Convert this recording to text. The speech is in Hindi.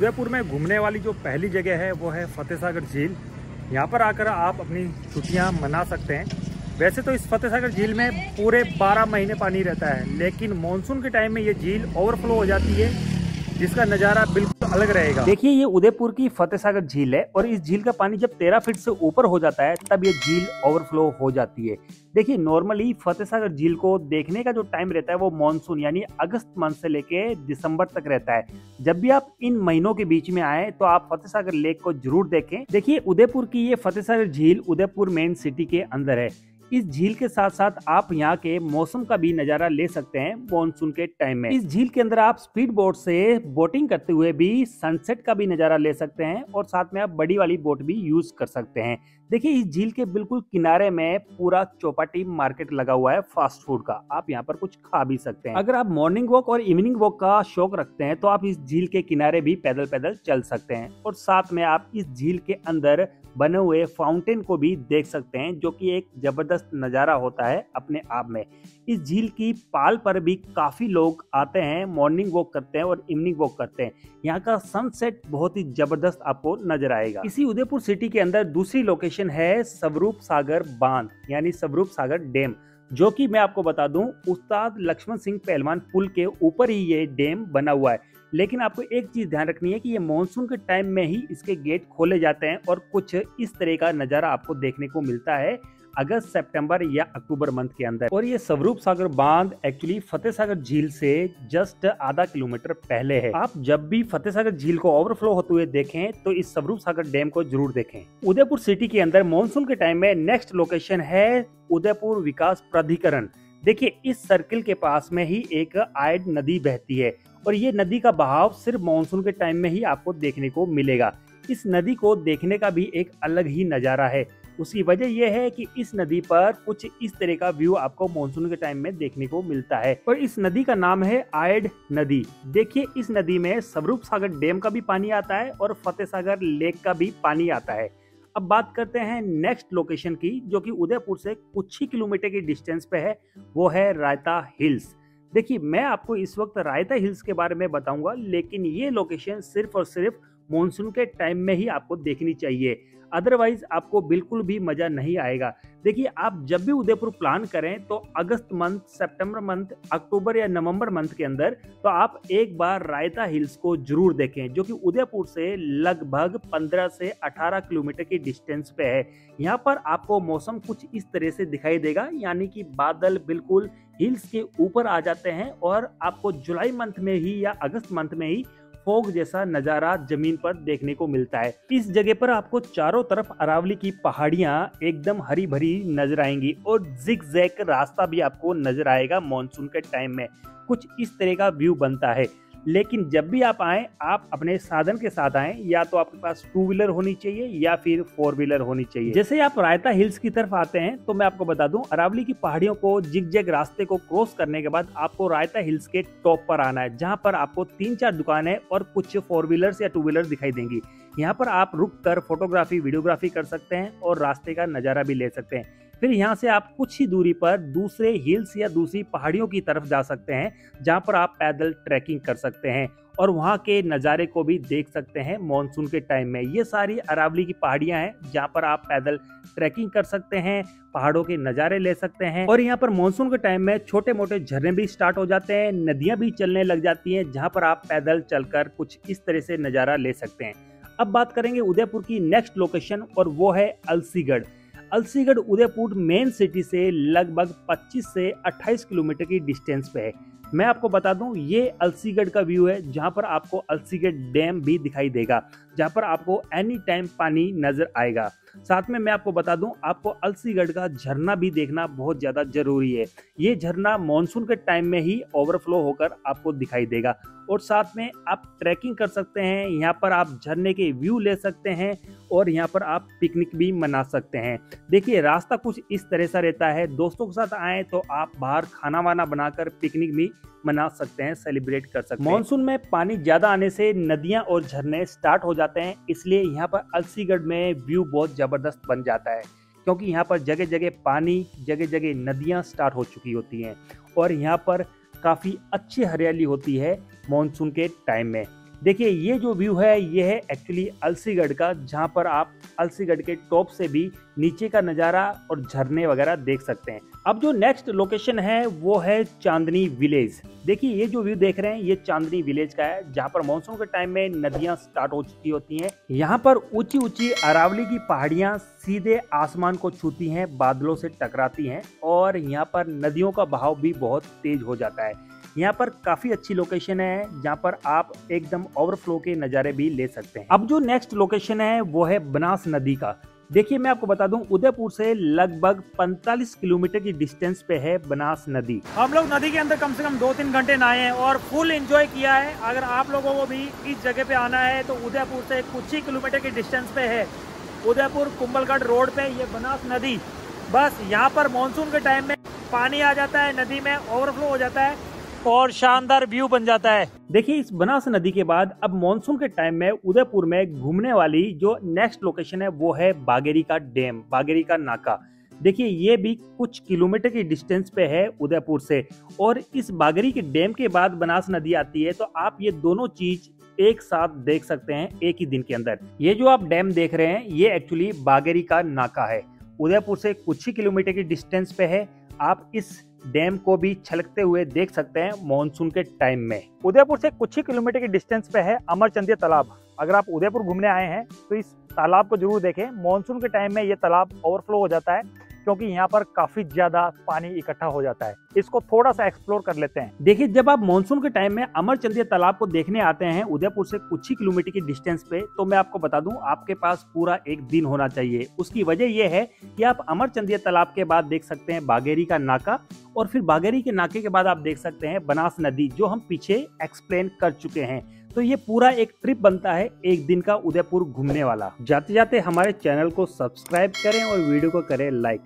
उदयपुर में घूमने वाली जो पहली जगह है, वो है फतेह सागर झील। यहाँ पर आकर आप अपनी छुट्टियाँ मना सकते हैं। वैसे तो इस फतेह सागर झील में पूरे 12 महीने पानी रहता है, लेकिन मानसून के टाइम में ये झील ओवरफ्लो हो जाती है, जिसका नज़ारा बिल्कुल अलग रहेगा। देखिए, ये उदयपुर की फतेह सागर झील है और इस झील का पानी जब तेरह फीट से ऊपर हो जाता है, तब ये झील ओवरफ्लो हो जाती है। देखिए नॉर्मली फतेह सागर झील को देखने का जो टाइम रहता है, वो मानसून यानी अगस्त मंथ से लेके दिसंबर तक रहता है। जब भी आप इन महीनों के बीच में आए तो आप फतेह सागर लेक को ज़रूर देखें। देखिए, उदयपुर की ये फतेह सागर झील उदयपुर मेन सिटी के अंदर है। इस झील के साथ साथ आप यहाँ के मौसम का भी नज़ारा ले सकते हैं मानसून के टाइम में। इस झील के अंदर आप स्पीड बोट से बोटिंग करते हुए भी सनसेट का भी नज़ारा ले सकते हैं और साथ में आप बड़ी वाली बोट भी यूज़ कर सकते हैं। देखिए, इस झील के बिल्कुल किनारे में पूरा चौपाटी मार्केट लगा हुआ है फास्ट फ़ूड का। आप यहाँ पर कुछ खा भी सकते हैं। अगर आप मॉर्निंग वॉक और इवनिंग वॉक का शौक रखते हैं तो आप इस झील के किनारे भी पैदल पैदल चल सकते हैं और साथ में आप इस झील के अंदर बने हुए फाउंटेन को भी देख सकते हैं, जो कि एक ज़बरदस्त नज़ारा होता है अपने आप में। इस झील की पाल पर भी काफ़ी लोग आते हैं मॉर्निंग वॉक करते हैं और इवनिंग वॉक करते हैं। यहाँ का सनसेट बहुत ही ज़बरदस्त आपको नज़र आएगा। इसी उदयपुर सिटी के अंदर दूसरी लोकेशन है स्वरूप सागर बाँध, यानी स्वरूप सागर डैम जो कि मैं आपको बता दूँ, उस्ताद लक्ष्मण सिंह पहलवान पुल के ऊपर ही ये डैम बना हुआ है। लेकिन आपको एक चीज़ ध्यान रखनी है कि ये मानसून के टाइम में ही इसके गेट खोले जाते हैं और कुछ इस तरह का नज़ारा आपको देखने को मिलता है। अगस्त, सितंबर या अक्टूबर मंथ के अंदर। और ये स्वरूप सागर बाँध एक्चुअली फतेह सागर झील से जस्ट आधा किलोमीटर पहले है। आप जब भी फतेह सागर झील को ओवरफ्लो होते हुए देखें तो इस स्वरूप सागर डैम को ज़रूर देखें। उदयपुर सिटी के अंदर मानसून के टाइम में नेक्स्ट लोकेशन है उदयपुर विकास प्राधिकरण। देखिए, इस सर्किल के पास में ही एक आयड नदी बहती है और ये नदी का बहाव सिर्फ़ मानसून के टाइम में ही आपको देखने को मिलेगा। इस नदी को देखने का भी एक अलग ही नज़ारा है। उसकी वजह यह है कि इस नदी पर कुछ इस तरह का व्यू आपको मानसून के टाइम में देखने को मिलता है। और इस नदी का नाम है आयड नदी। देखिए, इस नदी में स्वरूप सागर डैम का भी पानी आता है और फतेह सागर लेक का भी पानी आता है। अब बात करते हैं नेक्स्ट लोकेशन की, जो कि उदयपुर से कुछ ही किलोमीटर की डिस्टेंस पे है, वो है रायता हिल्स देखिए, मैं आपको इस वक्त रायता हिल्स के बारे में बताऊँगा, लेकिन ये लोकेशन सिर्फ़ और सिर्फ़ मानसून के टाइम में ही आपको देखनी चाहिए। अदरवाइज़ आपको बिल्कुल भी मज़ा नहीं आएगा। देखिए, आप जब भी उदयपुर प्लान करें तो अगस्त मंथ सितंबर मंथ अक्टूबर या नवंबर मंथ के अंदर तो आप एक बार रायता हिल्स को ज़रूर देखें, जो कि उदयपुर से लगभग 15 से 18 किलोमीटर की डिस्टेंस पे है। यहाँ पर आपको मौसम कुछ इस तरह से दिखाई देगा, यानी कि बादल बिल्कुल हिल्स के ऊपर आ जाते हैं, और आपको जुलाई मंथ में ही या अगस्त मंथ में ही फोग जैसा नज़ारा ज़मीन पर देखने को मिलता है। इस जगह पर आपको चारों तरफ़ अरावली की पहाड़ियाँ एकदम हरी भरी नज़र आएँगी और जिक जैक रास्ता भी आपको नज़र आएगा मानसून के टाइम में। कुछ इस तरह का व्यू बनता है। लेकिन जब भी आप आए, आप अपने साधन के साथ आए, या तो आपके पास टू व्हीलर होनी चाहिए, या फिर फोर व्हीलर होनी चाहिए। जैसे आप रायता हिल्स की तरफ़ आते हैं तो मैं आपको बता दूँ, अरावली की पहाड़ियों को जिग जग रास्ते को क्रॉस करने के बाद आपको रायता हिल्स के टॉप पर आना है, जहाँ पर आपको तीन चार दुकानें और कुछ फोर व्हीलर या टू व्हीलर दिखाई देंगी। यहाँ पर आप रुक कर फोटोग्राफी वीडियोग्राफी कर सकते हैं और रास्ते का नज़ारा भी ले सकते हैं। फिर यहाँ से आप कुछ ही दूरी पर दूसरे हिल्स या दूसरी पहाड़ियों की तरफ़ जा सकते हैं, जहाँ पर आप पैदल ट्रैकिंग कर सकते हैं और वहाँ के नज़ारे को भी देख सकते हैं मानसून के टाइम में। ये सारी अरावली की पहाड़ियाँ हैं, जहाँ पर आप पैदल ट्रैकिंग कर सकते हैं, पहाड़ों के नज़ारे ले सकते हैं और यहाँ पर मानसून के टाइम में छोटे मोटे झरने भी स्टार्ट हो जाते हैं, नदियाँ भी चलने लग जाती हैं, जहाँ पर आप पैदल चलकर कुछ इस तरह से नज़ारा ले सकते हैं। अब बात करेंगे उदयपुर की नेक्स्ट लोकेशन और वो है अलसीगढ़। अलसीगढ़ उदयपुर मेन सिटी से लगभग 25 से 28 किलोमीटर की डिस्टेंस पे है। मैं आपको बता दूँ, ये अलसीगढ़ का व्यू है, जहाँ पर आपको अलसीगढ़ डैम भी दिखाई देगा, जहाँ पर आपको एनी टाइम पानी नज़र आएगा। साथ में मैं आपको बता दूँ, आपको अलसीगढ़ का झरना भी देखना बहुत ज़्यादा ज़रूरी है। ये झरना मानसून के टाइम में ही ओवरफ्लो होकर आपको दिखाई देगा। और साथ में आप ट्रैकिंग कर सकते हैं, यहाँ पर आप झरने के व्यू ले सकते हैं और यहाँ पर आप पिकनिक भी मना सकते हैं। देखिए, रास्ता कुछ इस तरह सा रहता है, दोस्तों के साथ आए तो आप बाहर खाना वाना बनाकर पिकनिक भी मना सकते हैं सेलिब्रेट कर सकते हैं। मानसून में पानी ज़्यादा आने से नदियाँ और झरने स्टार्ट हो जाते हैं, इसलिए यहाँ पर अलसीगढ़ में व्यू बहुत ज़बरदस्त बन जाता है, क्योंकि यहाँ पर जगह जगह पानी जगह जगह नदियाँ स्टार्ट हो चुकी होती हैं, और यहाँ पर काफ़ी अच्छी हरियाली होती है मानसून के टाइम में। देखिए, ये जो व्यू है, ये है एक्चुअली अलसीगढ़ का, जहाँ पर आप अलसीगढ़ के टॉप से भी नीचे का नज़ारा और झरने वगैरह देख सकते हैं। अब जो नेक्स्ट लोकेशन है, वो है चांदनी विलेज देखिए, ये जो व्यू देख रहे हैं, ये चांदनी विलेज का है, जहाँ पर मानसून के टाइम में नदियाँ स्टार्ट हो चुकी होती हैं। यहाँ पर ऊँची ऊँची अरावली की पहाड़ियाँ सीधे आसमान को छूती हैं, बादलों से टकराती हैं और यहाँ पर नदियों का बहाव भी बहुत तेज हो जाता है। यहाँ पर काफ़ी अच्छी लोकेशन है, जहाँ पर आप एकदम ओवरफ्लो के नज़ारे भी ले सकते हैं। अब जो नेक्स्ट लोकेशन है, वो है बनास नदी का। देखिए, मैं आपको बता दूँ, उदयपुर से लगभग 45 किलोमीटर की डिस्टेंस पे है बनास नदी। हम लोग नदी के अंदर कम से कम दो तीन घंटे नहाए हैं और फुल एंजॉय किया है। अगर आप लोगों को भी इस जगह पे आना है तो उदयपुर से कुछ ही किलोमीटर की डिस्टेंस पे है। उदयपुर कुंभलगढ़ रोड पे ये बनास नदी। बस यहाँ पर मानसून के टाइम में पानी आ जाता है, नदी में ओवरफ्लो हो जाता है। और शानदार व्यू बन जाता है। देखिए, इस बनास नदी के बाद अब मानसून के टाइम में उदयपुर में घूमने वाली जो नेक्स्ट लोकेशन है, वो है बागेरी का डैम बागेरी का नाका। देखिए, ये भी कुछ किलोमीटर की डिस्टेंस पे है उदयपुर से। और इस बागेरी के डैम के बाद बनास नदी आती है तो आप ये दोनों चीज़ एक साथ देख सकते हैं, एक ही दिन के अंदर। ये जो आप डैम देख रहे हैं, ये एक्चुअली बागेरी का नाका है। उदयपुर से कुछ ही किलोमीटर की डिस्टेंस पे है। आप इस डैम को भी छलकते हुए देख सकते हैं मानसून के टाइम में। उदयपुर से कुछ ही किलोमीटर के डिस्टेंस पे है अमरचंदिया तालाब। अगर आप उदयपुर घूमने आए हैं तो इस तालाब को ज़रूर देखें। मानसून के टाइम में ये तालाब ओवरफ्लो हो जाता है। क्योंकि यहाँ पर काफ़ी ज़्यादा पानी इकट्ठा हो जाता है। इसको थोड़ा सा एक्सप्लोर कर लेते हैं। देखिए, जब आप मानसून के टाइम में अमरचंदिया तालाब को देखने आते हैं, उदयपुर से कुछ ही किलोमीटर की डिस्टेंस पे तो मैं आपको बता दूँ, आपके पास पूरा एक दिन होना चाहिए। उसकी वजह यह है कि आप अमरचंदिया तालाब के बाद देख सकते हैं बागेरी का नाका, और फिर बागेरी के नाके के बाद आप देख सकते हैं बनास नदी, जो हम पीछे एक्सप्लेन कर चुके हैं। तो ये पूरा एक ट्रिप बनता है एक दिन का उदयपुर घूमने वाला। जाते जाते हमारे चैनल को सब्सक्राइब करें और वीडियो को करें लाइक